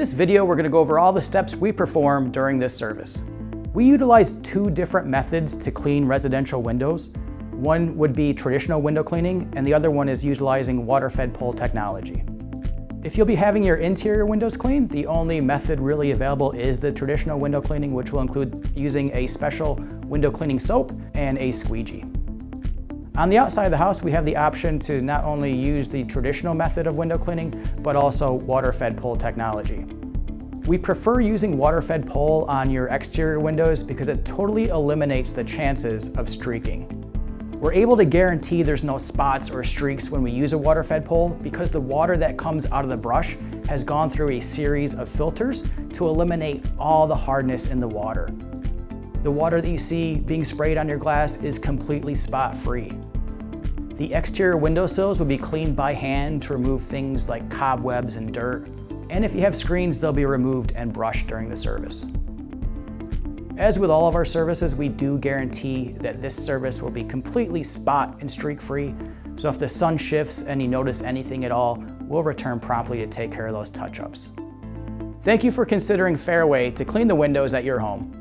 this video, we're gonna go over all the steps we perform during this service. We utilize two different methods to clean residential windows. One would be traditional window cleaning, and the other one is utilizing water-fed pole technology. If you'll be having your interior windows cleaned, the only method really available is the traditional window cleaning, which will include using a special window cleaning soap and a squeegee. On the outside of the house, we have the option to not only use the traditional method of window cleaning, but also water-fed pole technology. We prefer using water-fed pole on your exterior windows because it totally eliminates the chances of streaking. We're able to guarantee there's no spots or streaks when we use a water-fed pole because the water that comes out of the brush has gone through a series of filters to eliminate all the hardness in the water. The water that you see being sprayed on your glass is completely spot-free. The exterior windowsills will be cleaned by hand to remove things like cobwebs and dirt. And if you have screens, they'll be removed and brushed during the service. As with all of our services, we do guarantee that this service will be completely spot and streak free. So if the sun shifts and you notice anything at all, we'll return promptly to take care of those touch-ups. Thank you for considering Fairway to clean the windows at your home.